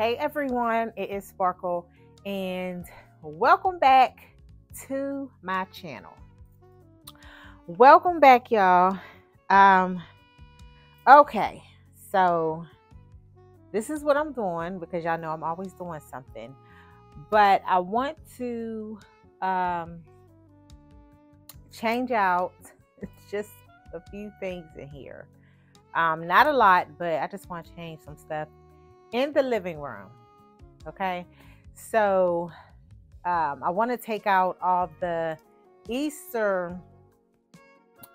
Hey everyone, it is Sparkle, and welcome back to my channel. Welcome back, y'all. Um, okay, so this is what I'm doing because y'all know I'm always doing something, but I want to um change out just a few things in here. Um, not a lot, but I just want to change some stuff in the living room. Okay. So um, I want to take out all the Easter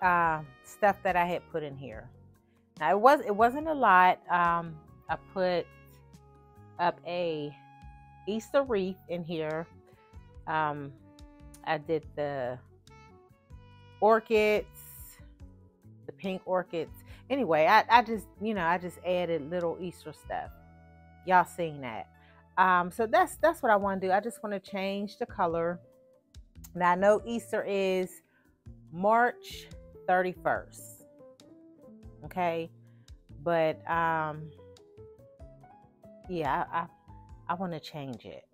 uh, stuff that I had put in here. Now it was it wasn't a lot. Um, I put up a Easter wreath in here. Um, I did the orchids, the pink orchids. Anyway, I, I just you know I just added little Easter stuff y'all seen that. Um so that's that's what i want to do. I just want to change the color. Now i know easter is march 31st okay? But um yeah i i, I want to change it.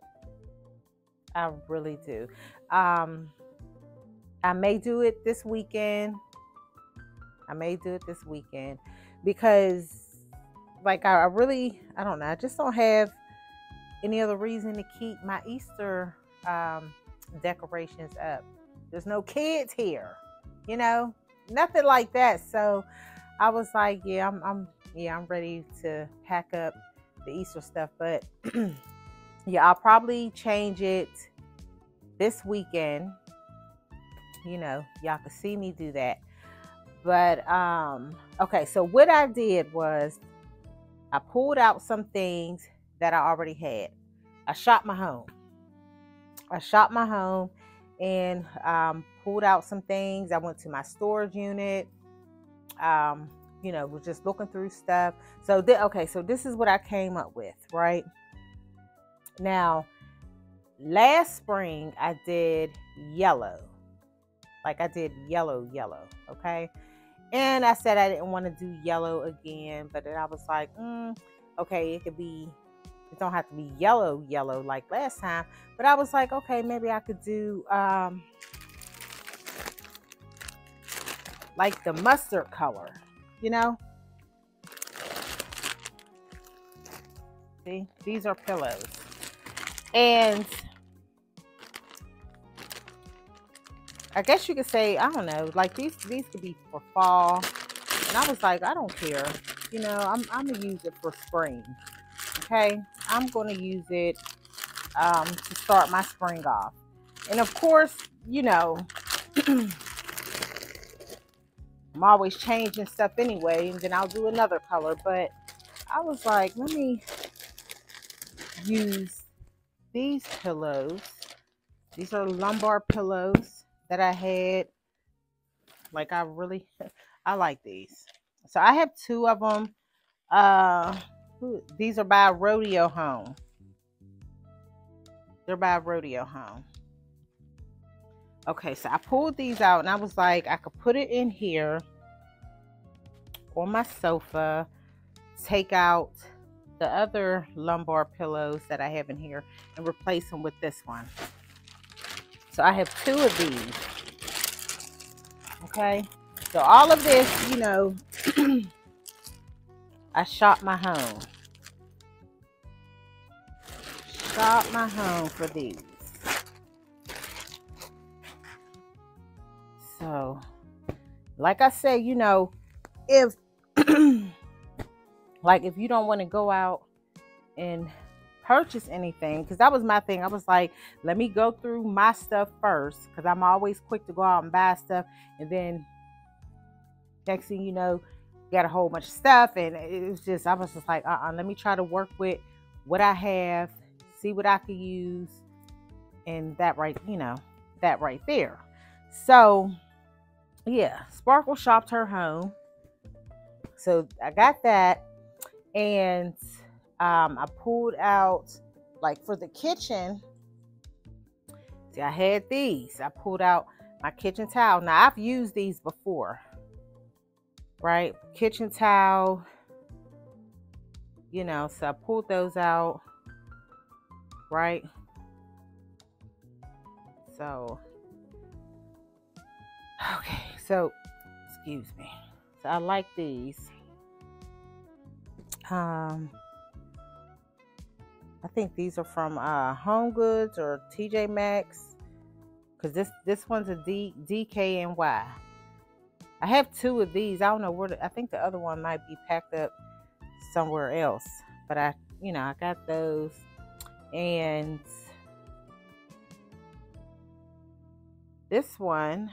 I really do. Um i may do it this weekend. I may do it this weekend because like I, I really I don't know. I just don't have any other reason to keep my Easter um, decorations up. There's no kids here, you know, nothing like that. So I was like, yeah, I'm, I'm yeah, I'm ready to pack up the Easter stuff. But yeah, I'll probably change it this weekend. You know, y'all can see me do that. But um, okay, so what I did was I pulled out some things that I already had. I shot my home. I shot my home and um, pulled out some things. I went to my storage unit. Um, you know, was just looking through stuff. So, th- okay, so this is what I came up with, right? Now, last spring I did yellow. Like I did yellow, yellow, okay? And I said I didn't want to do yellow again, but then I was like, mm, okay, it could be, it don't have to be yellow, yellow like last time. But I was like, okay, maybe I could do um, like the mustard color, you know? See, these are pillows. And I guess you could say, I don't know, like these these could be for fall. And I was like, I don't care. You know, I'm I'm gonna use it for spring. Okay. I'm gonna use it um to start my spring off. And of course, you know, I'm always changing stuff anyway, and then I'll do another color. But I was like, let me use these pillows. These are lumbar pillows that I had. Like I really, I like these. So I have two of them. Uh, these are by Rodeo Home. They're by Rodeo Home. Okay, so I pulled these out and I was like, I could put it in here on my sofa, take out the other lumbar pillows that I have in here and replace them with this one. So I have two of these. Okay. So all of this, you know, I shot my home. Shot my home for these. So, like I say, you know, if like if you don't want to go out and purchase anything because that was my thing. I was like, let me go through my stuff first because I'm always quick to go out and buy stuff. And then next thing you know, got a whole bunch of stuff. And it was just, I was just like, uh uh let me try to work with what I have, see what I could use. And that right, you know, that right there. So, yeah, Sparkle shopped her home. So I got that. And um, I pulled out, like for the kitchen, see, I had these. I pulled out my kitchen towel. Now, I've used these before, right? Kitchen towel, you know, so I pulled those out. right? So, okay, so excuse me. So I like these. Um, I think these are from uh, Home Goods or TJ Maxx. Cause this this one's a D DKNY. I have two of these. I don't know where. I think the other one might be packed up somewhere else. But I, you know, I got those, and this one,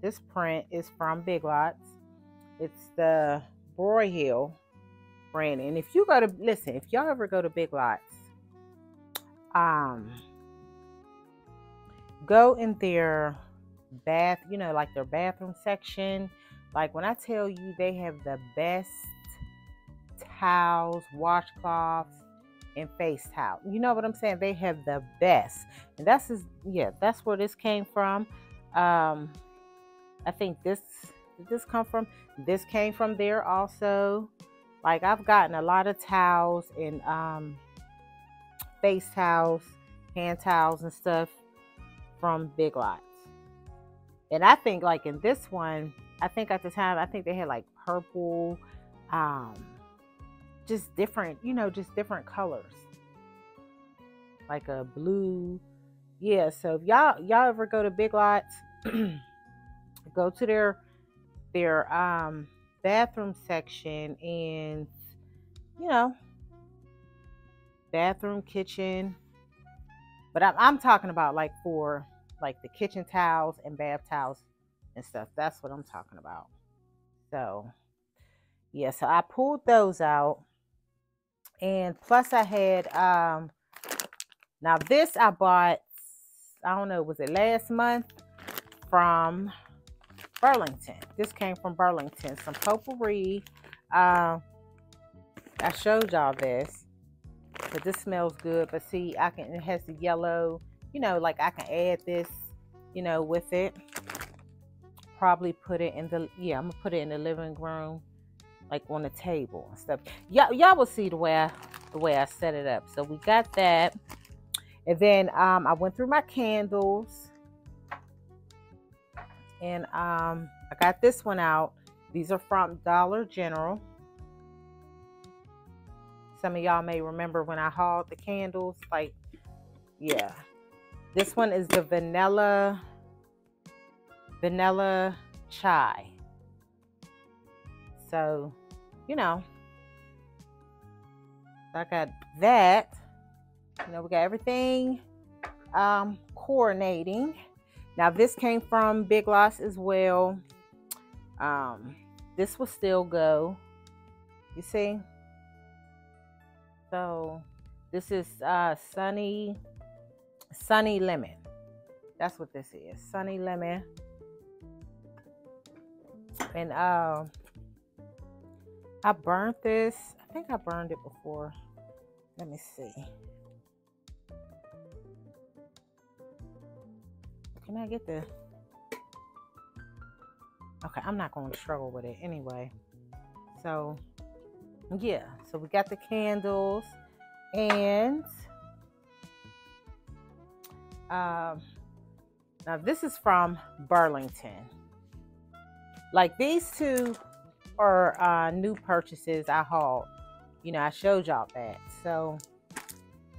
this print is from Big Lots. It's the Broyhill brand. And if you go to listen, if y'all ever go to Big Lots, um, go in their bath, you know, like their bathroom section. Like when I tell you they have the best towels, washcloths, and face towel. You know what I'm saying? They have the best. And that's just, yeah, that's where this came from. Um I think this this come from? This came from there also. Like I've gotten a lot of towels and um face towels, hand towels and stuff from Big Lots. And I think like in this one, I think at the time I think they had like purple, um, just different, you know, just different colors. Like a blue. Yeah, so if y'all y'all ever go to Big Lots, go to their their um bathroom section and you know bathroom, kitchen. But I'm, I'm talking about like for like the kitchen towels and bath towels and stuff. That's what I'm talking about. So, yeah, so I pulled those out. And plus I had um now this I bought I don't know, was it last month from Burlington. This came from Burlington. Some potpourri. Uh, I showed y'all this but this smells good but see I can it has the yellow you know like I can add this you know with it. Probably put it in the yeah I'm gonna put it in the living room like on the table and stuff. Y'all y'all will see the way I the way I set it up. So we got that. And then um, I went through my candles. And um, I got this one out. These are from Dollar General some of y'all may remember when I hauled the candles. Like, yeah. This one is the vanilla vanilla chai. So, you know, I got that. You know, we got everything um, coordinating. Now, this came from Big Lots as well. Um, this will still go. You see? So this is uh, Sunny Sunny Lemon. That's what this is. Sunny Lemon. And uh, I burned this. I think I burned it before. Let me see. Can I get the Okay, I'm not going to struggle with it anyway. So yeah, so we got the candles and um, now this is from Burlington. Like these two are uh, new purchases I hauled. You know, I showed y'all that. So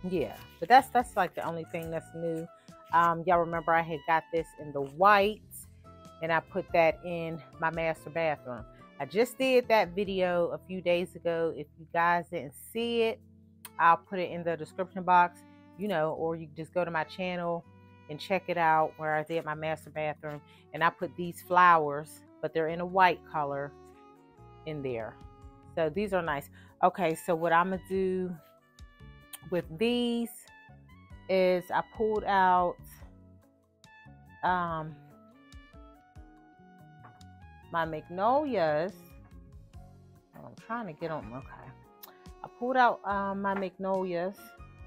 yeah, but that's that's like the only thing that's new. Um, y'all remember I had got this in the white and I put that in my master bathroom. I just did that video a few days ago. If you guys didn't see it, I'll put it in the description box, you know, or you just go to my channel and check it out where I did my master bathroom. And I put these flowers, but they're in a white color in there. So these are nice. Okay, so what I'm going to do with these is I pulled out um, my magnolias. Oh, I'm trying to get them. Okay. I pulled out um, my magnolias,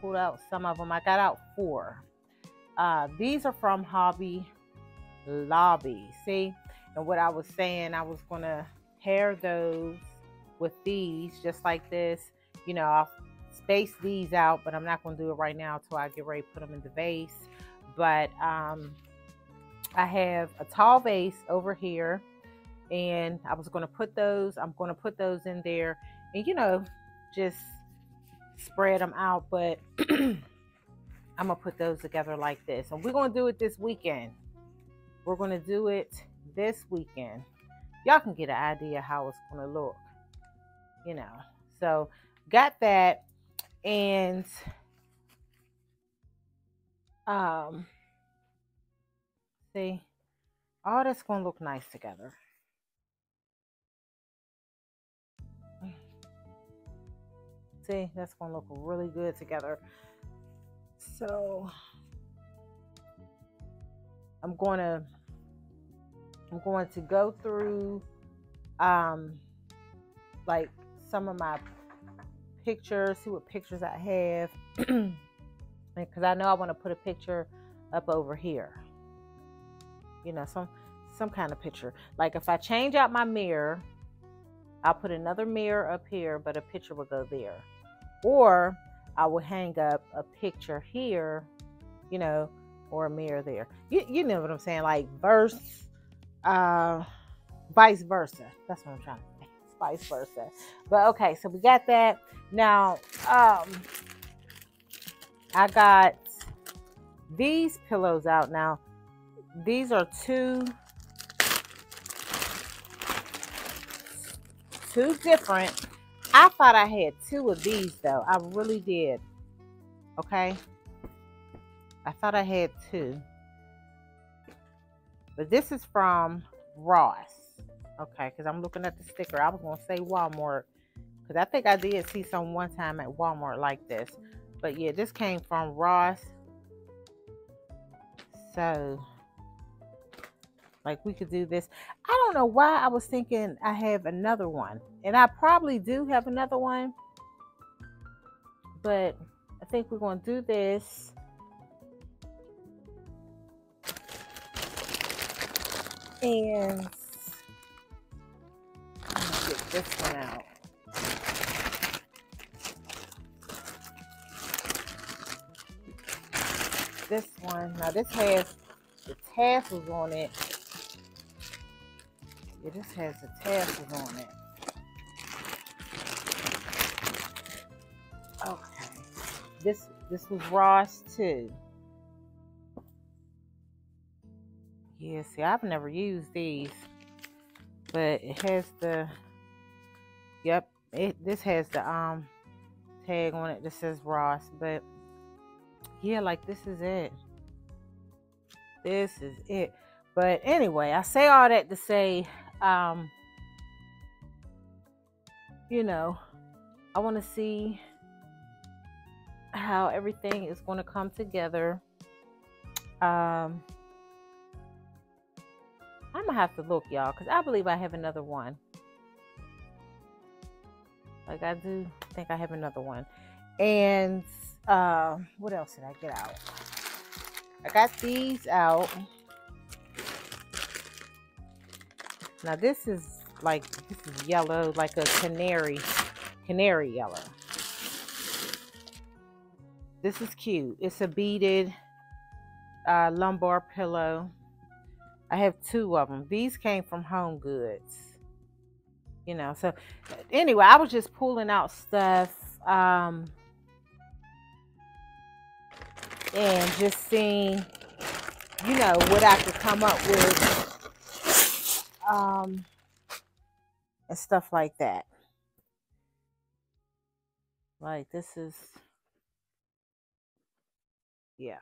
pulled out some of them. I got out four. Uh, these are from Hobby Lobby. See? And what I was saying, I was going to pair those with these just like this. You know, I'll space these out, but I'm not going to do it right now until I get ready to put them in the vase. But um, I have a tall vase over here, and I was going to put those, I'm going to put those in there, and you know, just spread them out. But I'm going to put those together like this. And we're going to do it this weekend. We're going to do it this weekend. Y'all can get an idea how it's going to look, you know. So, got that. And um see all that's gonna look nice together see that's gonna look really good together so I'm going to I'm going to go through um like some of my pictures, see what pictures I have. because I know I want to put a picture up over here. You know, some some kind of picture. Like if I change out my mirror, I'll put another mirror up here, but a picture will go there. Or I will hang up a picture here, you know, or a mirror there. You, you know what I'm saying? Like verse, uh, vice versa. That's what I'm trying to say. Vice versa. But okay, so we got that. Now, um, I got these pillows out now. These are two two different. I thought I had two of these though. I really did. Okay. I thought I had two. But this is from Ross. Okay, because I'm looking at the sticker. I was going to say Walmart. Because I think I did see some one time at Walmart like this. But yeah, this came from Ross. So, like, we could do this. I don't know why I was thinking I have another one. And I probably do have another one. But I think we're going to do this. And get this one out. this one. Now this has the tassels on it. Yeah, this has the tassels on it. This this was Ross too. Yeah, see, I've never used these, but it has the. Yep, it this has the um tag on it that says Ross, but yeah, like this is it. This is it. But anyway, I say all that to say, um, you know, I want to see how everything is going to come together. Um, I'm gonna have to look, y'all, because I believe I have another one. Like I do think I have another one, and uh, what else did I get out? I got these out. Now this is like this is yellow, like a canary, canary yellow. This is cute. It's a beaded uh, lumbar pillow. I have two of them. These came from Home Goods. You know, so anyway, I was just pulling out stuff. Um, and just seeing, you know, what I could come up with um, and stuff like that. Like this is, yeah.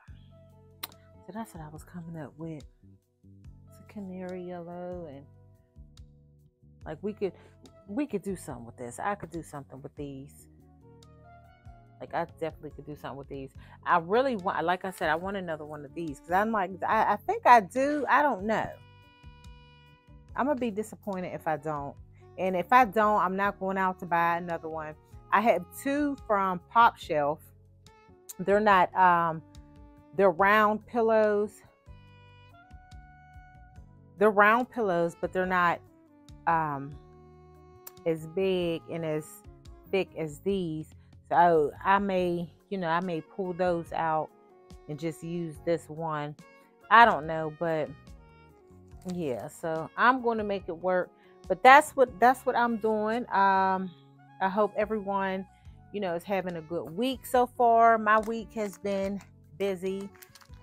So that's what I was coming up with. It's a canary yellow and like we could we could do something with this. I could do something with these. Like I definitely could do something with these. I really want, like I said, I want another one of these because I'm like, I, I think I do. I don't know. I'm gonna be disappointed if I don't. And if I don't, I'm not going out to buy another one. I have two from Pop Shelf. They're not um they're round pillows. They're round pillows, but they're not um as big and as thick as these. So I may, you know, I may pull those out and just use this one. I don't know, but yeah, so I'm going to make it work. But that's what that's what I'm doing. Um I hope everyone, you know, is having a good week so far. My week has been busy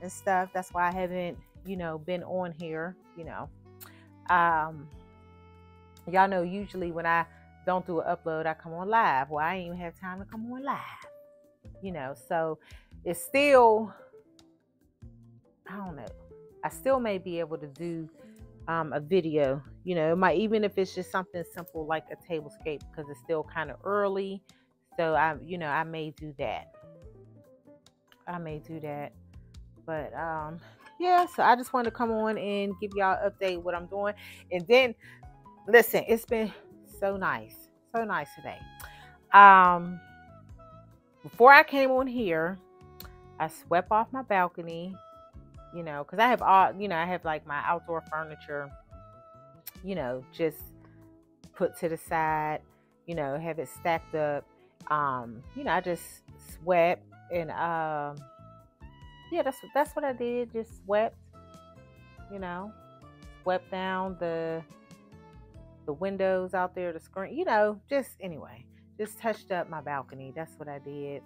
and stuff. That's why I haven't, you know, been on here, you know. Um y'all know usually when I don't do an upload, I come on live. Well, I ain't even have time to come on live. You know, so it's still I don't know. I still may be able to do um, a video. You know, it might even if it's just something simple like a tablescape because it's still kind of early. So I, you know, I may do that. I may do that. But um, yeah, so I just wanted to come on and give y'all update what I'm doing. And then listen, it's been so nice. So nice today. Um before I came on here, I swept off my balcony you know, because I have all, you know, I have like my outdoor furniture, you know, just put to the side, you know, have it stacked up. Um, you know, I just swept and um, yeah, that's that's what I did. Just swept, you know, swept down the the windows out there, the screen, you know, just anyway, just touched up my balcony. That's what I did.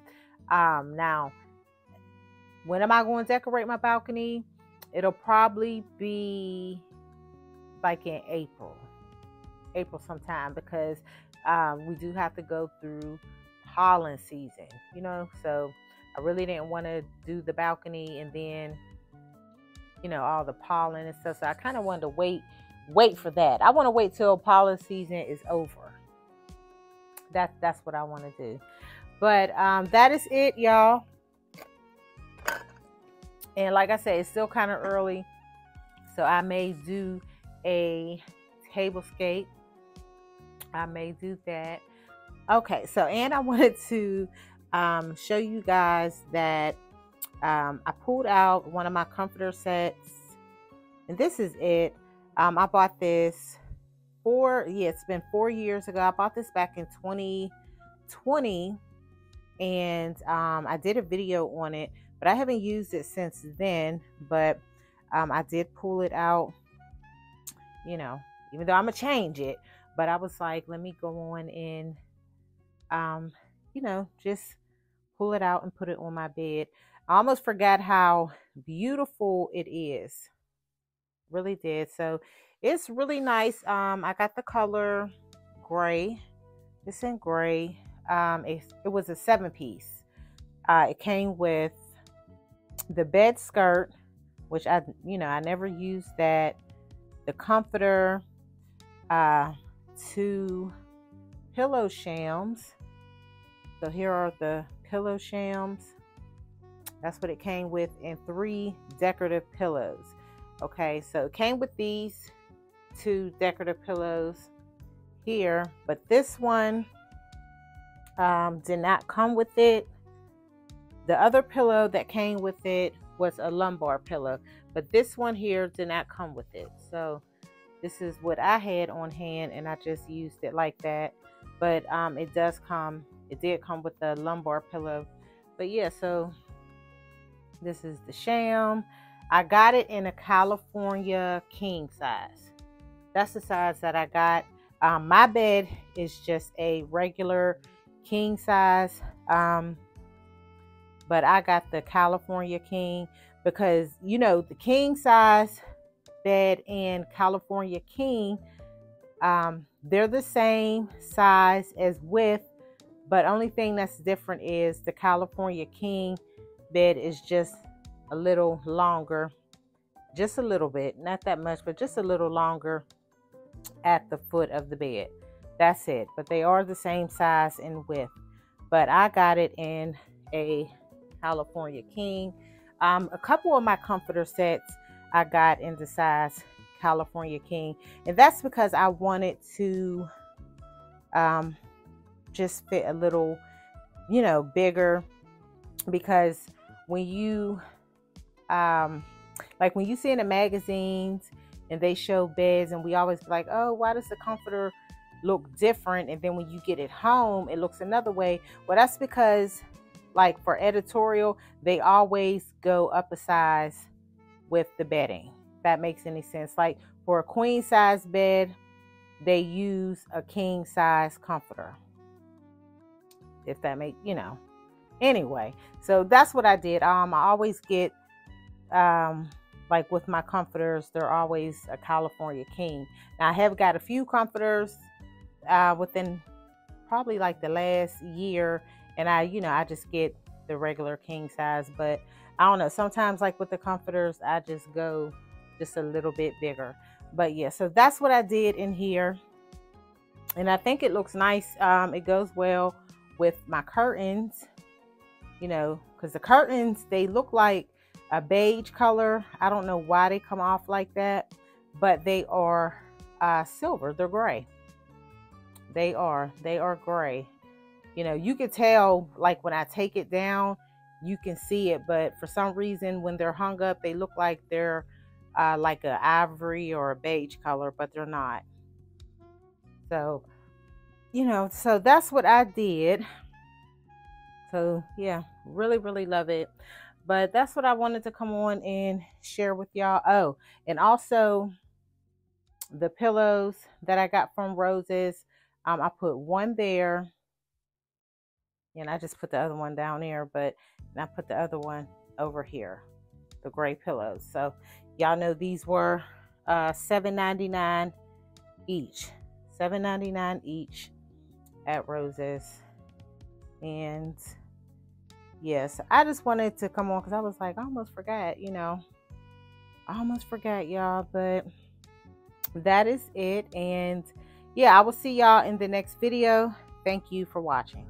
Um, now when am I going to decorate my balcony? It'll probably be like in April, April sometime because um, we do have to go through pollen season, you know. So I really didn't want to do the balcony and then, you know, all the pollen and stuff. So I kind of wanted to wait, wait for that. I want to wait till pollen season is over. That that's what I want to do. But um, that is it, y'all. And like I said, it's still kind of early. So I may do a tablescape. I may do that. Okay, so and I wanted to um, show you guys that um, I pulled out one of my comforter sets. And this is it. Um, I bought this four, yeah, it's been four years ago. I bought this back in 2020. And um, I did a video on it but I haven't used it since then. But um, I did pull it out, you know, even though I'm gonna change it. But I was like, let me go on and, um, you know, just pull it out and put it on my bed. I almost forgot how beautiful it is. Really did. So it's really nice. Um, I got the color gray. It's in gray. Um, it, it was a seven piece. Uh, it came with the bed skirt, which I, you know, I never used that. The comforter, uh, two pillow shams. So here are the pillow shams. That's what it came with, and three decorative pillows. Okay, so it came with these two decorative pillows here, but this one um, did not come with it. The other pillow that came with it was a lumbar pillow, but this one here did not come with it. So this is what I had on hand and I just used it like that. But um, it does come, it did come with the lumbar pillow. But yeah, so this is the sham. I got it in a California king size. That's the size that I got. Um, my bed is just a regular king size. Um, but I got the California King because you know the king size bed and California King um, they're the same size as width, but only thing that's different is the California King bed is just a little longer, just a little bit, not that much, but just a little longer at the foot of the bed. That's it. But they are the same size and width. But I got it in a California King. Um, a couple of my comforter sets I got in the size California King, and that's because I wanted to um, just fit a little, you know, bigger. Because when you, um, like when you see in the magazines and they show beds, and we always be like, oh, why does the comforter look different? And then when you get it home it looks another way. Well that's because like for editorial they always go up a size with the bedding. That makes any sense. Like for a queen size bed they use a king size comforter if that make you know. Anyway so that's what i did. Um i always get um like with my comforters they're always a california king. Now i have got a few comforters uh within probably like the last year and i you know i just get the regular king size but i don't know sometimes like with the comforters i just go just a little bit bigger. But yeah so that's what i did in here and i think it looks nice. Um it goes well with my curtains you know because the curtains they look like a beige color. I don't know why they come off like that but they are uh, silver. They're gray. They are. They are gray. You know you can tell like when i take it down you can see it but for some reason when they're hung up they look like they're uh, like a ivory or a beige color but they're not. So you know so that's what i did. So yeah really really love it. But that's what i wanted to come on and share with y'all. Oh and also the pillows that i got from roses um, i put one there. And i just put the other one down there but and i put the other one over here the gray pillows. So y'all know these were uh 7.99 each 7.99 each at roses. And yes i just wanted to come on because i was like i almost forgot you know. I almost forgot y'all but that is it. And yeah i will see y'all in the next video. Thank you for watching